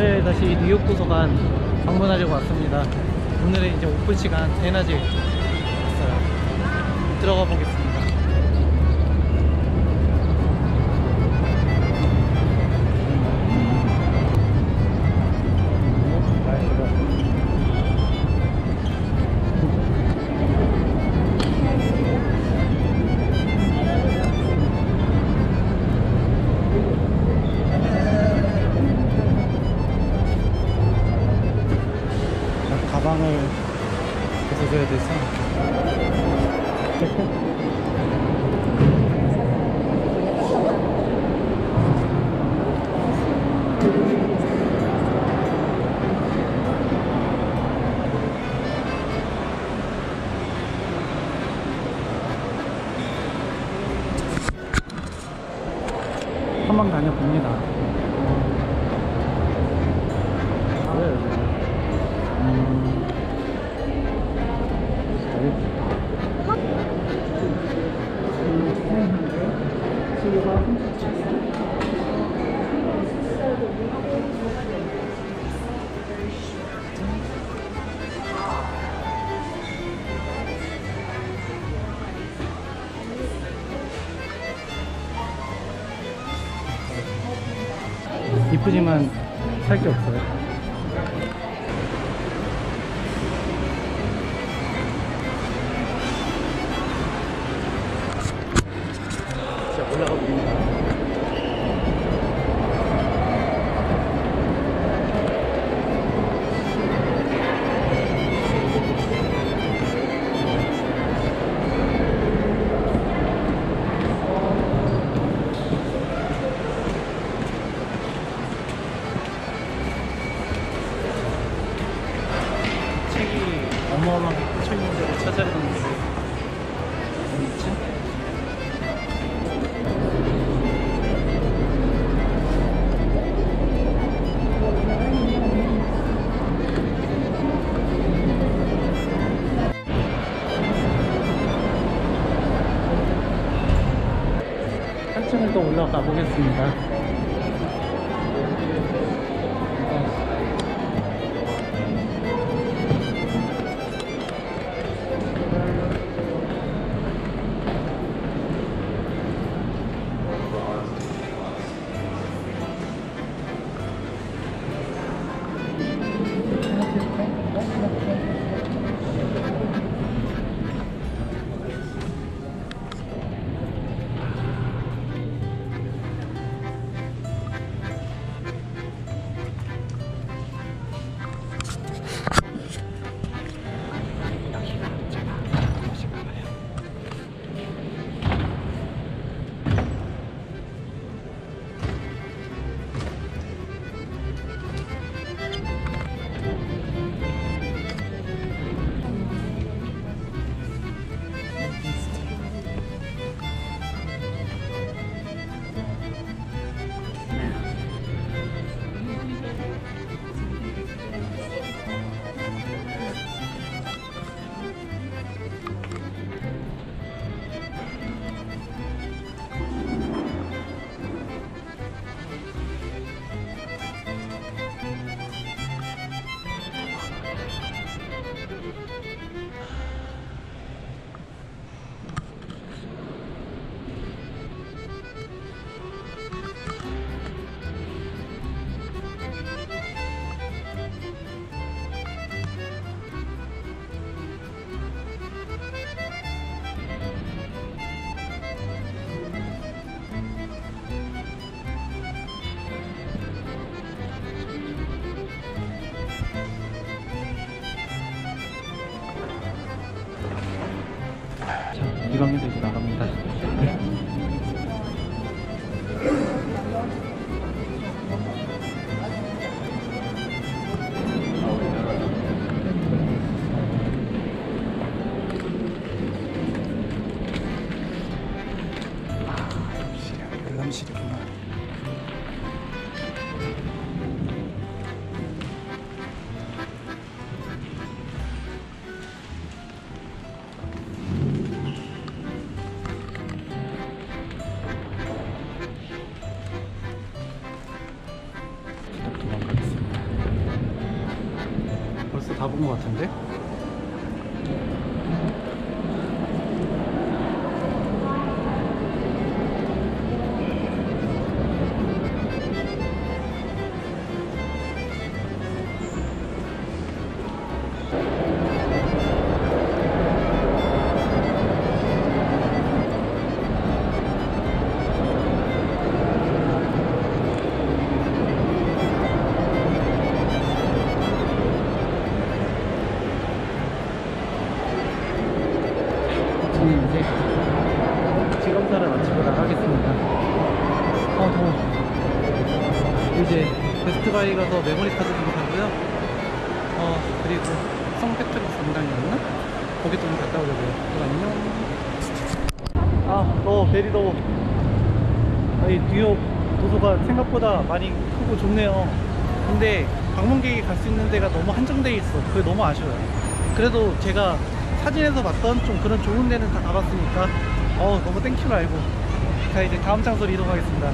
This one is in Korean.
오늘 다시 뉴욕 도서관 방문하려고 왔습니다. 오늘은 이제 오픈 시간 에너지. 들어가 보겠습니다. 방을 벗어줘야 돼서 한번 다녀봅니다. 이쁘지만 살 게 없어요. 한층을 더 올라가 보겠습니다. 이방에서 이제 나갑니다. 본것 같은데? 이제 Best Buy 가서 메모리 카드 좀 사고요. 어, 그리고 성페트로 공장이었나? 거기 좀 갔다 오려고요. 안녕. 아, 더워. very 더워. 아, 이 뉴욕 도서가 생각보다 많이 크고 좋네요. 근데 방문객이 갈 수 있는 데가 너무 한정돼 있어. 그게 너무 아쉬워요. 그래도 제가 사진에서 봤던 좀 그런 좋은 데는 다 가봤으니까 어 너무 thank you를 알고 자 이제 다음 장소로 이동하겠습니다.